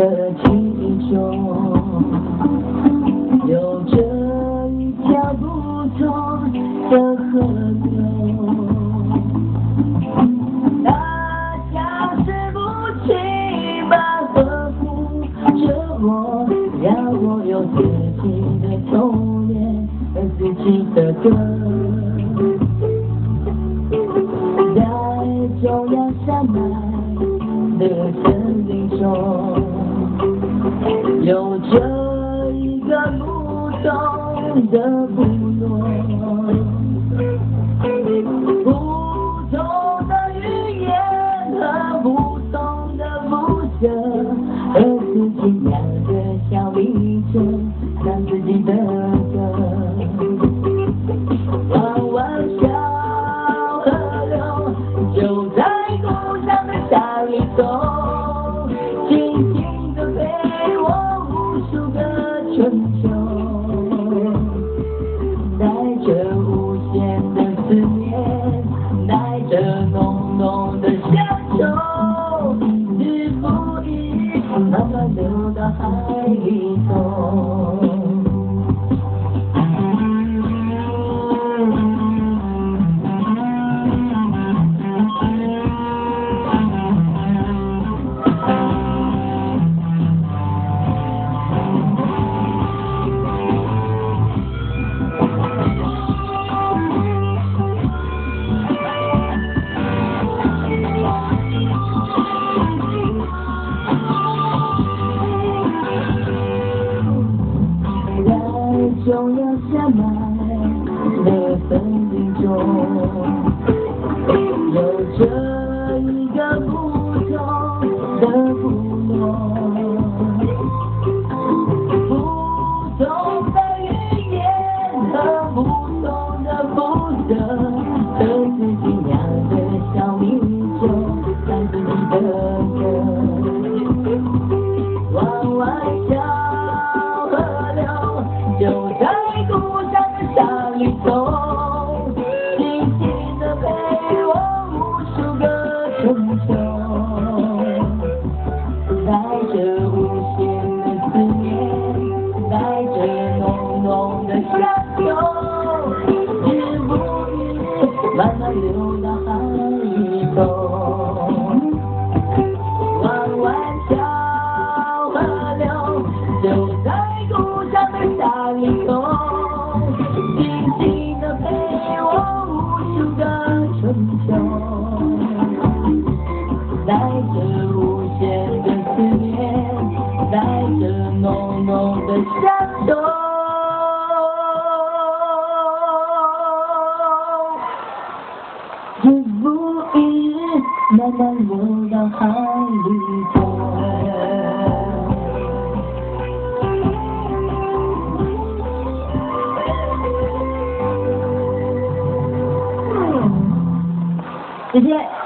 的记忆中，有着一条不同的河流。大家是不清把呵护着我，让我有自己的童年和自己的歌。在中央山脉的森林中，有着一个不同的部落，不同的语言和不同的肤色，和自己两个小米酒，唱自己的歌。弯弯小河流就在故乡的山里走，静静流到海里头。在中央山脉的森林中，有着一个不同的部落，不同的语言和不同的肤色，和自己酿的小米酒，唱自己的歌。弯弯小走，静静的陪我无数个春秋，带着无限的思念，带着浓浓的乡愁，日复一日慢慢流到海里头。慢慢流到海里头。谢谢。